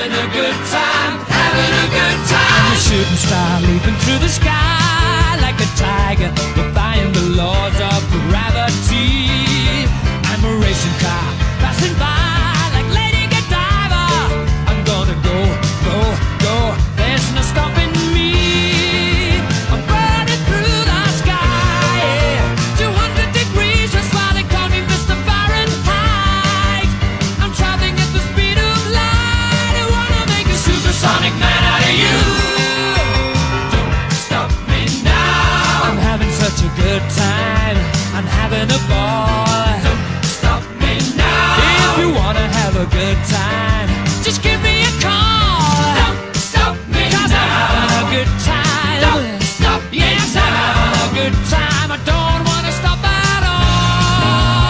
Having a good time, having a good time. I'm a shooting star leaping through the sky like a tiger, defying the laws of gravity. I'm a racing car I'm having a ball. Don't stop me now. If you wanna have a good time, just give me a call. Don't stop me Cause now. I'm having a good time. Don't stop me yes, I'm having a good time. I don't wanna stop at all.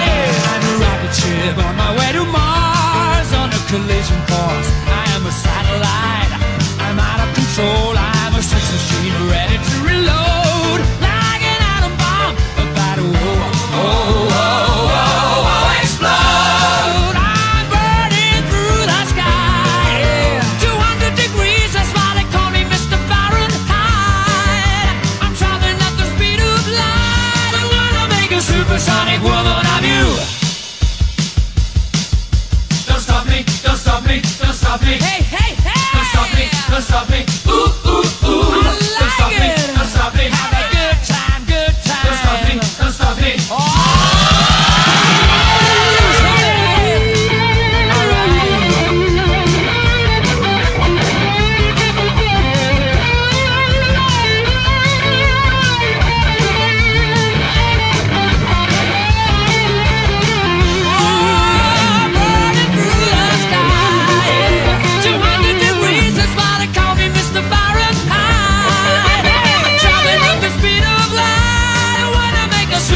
Yeah. I'm a rocket ship on my way to Mars on a collision course. Hey!